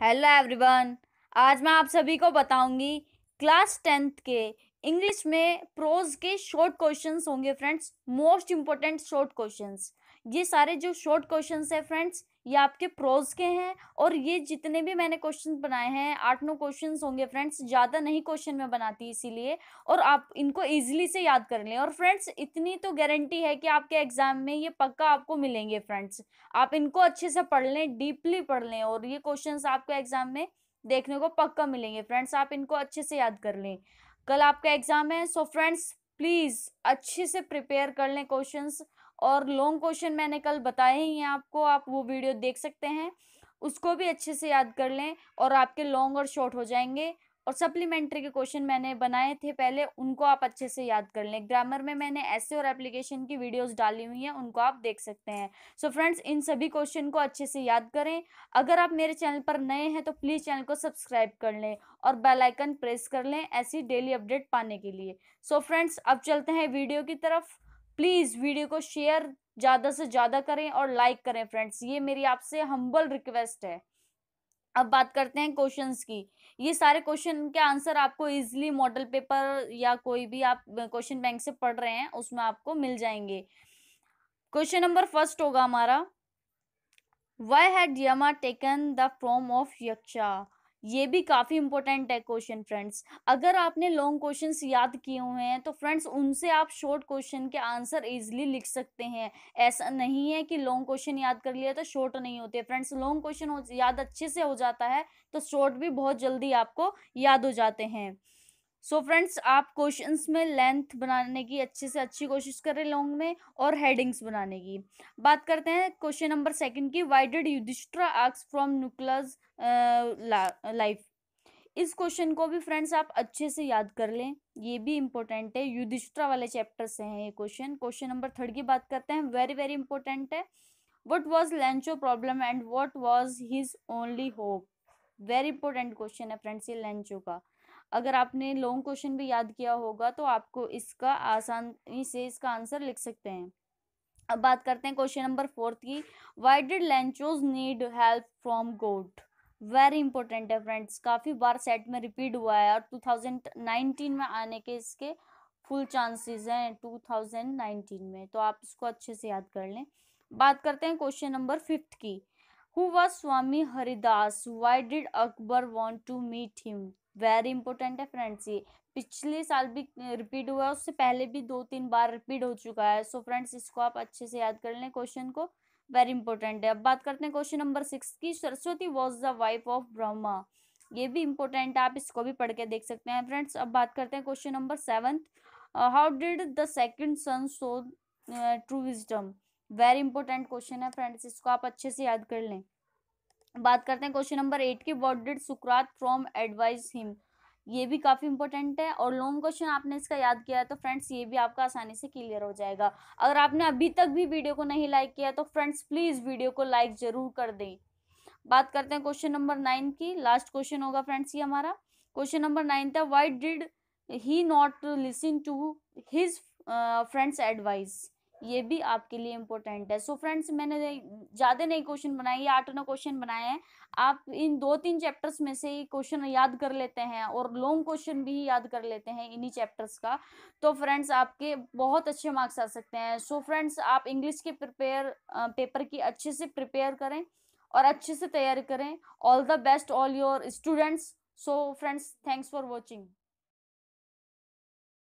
Hello everyone आज मैं आप सभी को बताऊँगी क्लास टेंथ के इंग्लिश में प्रोज के शॉर्ट क्वेश्चंस होंगे friends most important short questions ये सारे जो शॉर्ट क्वेश्चन है फ्रेंड्स ये आपके प्रोज के हैं और ये जितने भी मैंने क्वेश्चन बनाए हैं, आठ नौ क्वेश्चन होंगे फ्रेंड्स ज़्यादा नहीं क्वेश्चन में बनाती इसीलिए और आप इनको ईजिली से याद कर लें। और फ्रेंड्स इतनी तो गारंटी है कि आपके एग्ज़ाम में ये पक्का आपको मिलेंगे फ्रेंड्स आप इनको अच्छे से पढ़ लें डीपली पढ़ लें और ये क्वेश्चन आपको एग्ज़ाम में देखने को पक्का मिलेंगे फ्रेंड्स आप इनको अच्छे से याद कर लें। कल आपका एग्ज़ाम है सो फ्रेंड्स प्लीज़ अच्छे से प्रिपेयर कर लें क्वेश्चंस। और लॉन्ग क्वेश्चन मैंने कल बताए ही हैं आपको, आप वो वीडियो देख सकते हैं। उसको भी अच्छे से याद कर लें और आपके लॉन्ग और शॉर्ट हो जाएँगे। और सप्लीमेंट्री के क्वेश्चन मैंने बनाए थे पहले, उनको आप अच्छे से याद कर लें। ग्रामर में मैंने ऐसे और एप्लीकेशन की वीडियोस डाली हुई हैं, उनको आप देख सकते हैं। सो so फ्रेंड्स इन सभी क्वेश्चन को अच्छे से याद करें। अगर आप मेरे चैनल पर नए हैं तो प्लीज़ चैनल को सब्सक्राइब कर लें और बेलाइकन प्रेस कर लें ऐसी डेली अपडेट पाने के लिए। सो so फ्रेंड्स अब चलते हैं वीडियो की तरफ़। प्लीज़ वीडियो को शेयर ज़्यादा से ज़्यादा करें और लाइक करें फ्रेंड्स ये मेरी आपसे हम्बल रिक्वेस्ट है। अब बात करते हैं क्वेश्चंस की। ये सारे क्वेश्चन के आंसर आपको इजीली मॉडल पेपर या कोई भी आप क्वेश्चन बैंक से पढ़ रहे हैं, उसमें आपको मिल जाएँगे। क्वेश्चन नंबर फ़र्स्ट होगा हमारा। Why had Yama taken the form of Yaksha ये भी काफ़ी इंपॉर्टेंट है क्वेश्चन फ्रेंड्स अगर आपने लॉन्ग क्वेश्चन याद किए हुए हैं तो फ्रेंड्स उनसे आप शॉर्ट क्वेश्चन के आंसर इजिली लिख सकते हैं। ऐसा नहीं है कि लॉन्ग क्वेश्चन याद कर लिया तो शॉर्ट नहीं होते। फ्रेंड्स लॉन्ग क्वेश्चन याद अच्छे से हो जाता है तो शॉर्ट भी बहुत जल्दी आपको याद हो जाते हैं। सो so फ्रेंड्स आप क्वेश्चंस में लेंथ बनाने की अच्छे से अच्छी कोशिश करें लॉन्ग में और हेडिंग्स बनाने की। बात करते हैं क्वेश्चन नंबर सेकंड की वाई डिड युधिष्ठिर आक्स फ्रॉम न्यूक्लस लाइफ इस क्वेश्चन को भी फ्रेंड्स आप अच्छे से याद कर लें। ये भी इंपॉर्टेंट है युधिष्ठिर वाले चैप्टर से हैं ये क्वेश्चन क्वेश्चन नंबर थर्ड की बात करते हैं वेरी वेरी इंपॉर्टेंट है। What was Lencho problem and what was his only hope very important question है फ्रेंड्स ये लेंचो का। अगर आपने लॉन्ग क्वेश्चन भी याद किया होगा तो आपको इसका आसानी से इसका आंसर लिख सकते हैं। अब बात करते हैं क्वेश्चन नंबर फोर्थ की। Why did Lencho's need help from God very important है फ्रेंड्स काफ़ी बार सेट में रिपीट हुआ है और 2019 में आने के इसके फुल चांसेस हैं 2019 में तो आप इसको अच्छे से याद कर लें। बात करते हैं क्वेश्चन नंबर फिफ्थ की। Who was Swami Haridas why did Akbar want to meet him very important है फ्रेंड्स ये। पिछले साल भी रिपीट हुआ है, उससे पहले भी दो तीन बार रिपीट हो चुका है। सो so फ्रेंड्स इसको आप अच्छे से याद कर लें क्वेश्चन को। वेरी इंपॉर्टेंट है। अब बात करते हैं क्वेश्चन नंबर सिक्स की। Saraswati was the wife of Brahma ये भी इंपॉर्टेंट है, आप इसको भी पढ़ के देख सकते हैं फ्रेंड्स अब बात करते हैं question number seventh how did the second son show true wisdom very important question है फ्रेंड्स इसको आप अच्छे से याद कर लें। बात करते हैं क्वेश्चन नंबर एट की वॉट डिड सुकरात फ्रॉम एडवाइज हिम ये भी काफ़ी इंपॉर्टेंट है और लॉन्ग क्वेश्चन आपने इसका याद किया है तो फ्रेंड्स ये भी आपका आसानी से क्लियर हो जाएगा। अगर आपने अभी तक भी वीडियो को नहीं लाइक किया तो फ्रेंड्स प्लीज़ वीडियो को लाइक ज़रूर कर दें। बात करते हैं क्वेश्चन नंबर नाइन की लास्ट क्वेश्चन होगा फ्रेंड्स ये हमारा। क्वेश्चन नंबर नाइन था why did he not listen to his friends advice ये भी आपके लिए इम्पोर्टेंट है। सो so फ्रेंड्स मैंने ज़्यादा नए क्वेश्चन बनाए ये आठ नौ क्वेश्चन बनाए हैं। आप इन दो तीन चैप्टर्स में से क्वेश्चन याद कर लेते हैं और लॉन्ग क्वेश्चन भी याद कर लेते हैं इन्हीं चैप्टर्स का। तो फ्रेंड्स आपके बहुत अच्छे मार्क्स आ सकते हैं। सो so फ्रेंड्स आप इंग्लिश के प्रिपेयर पेपर की अच्छे से प्रिपेयर करें और अच्छे से तैयारी करें। All the best all your students so friends thanks for watching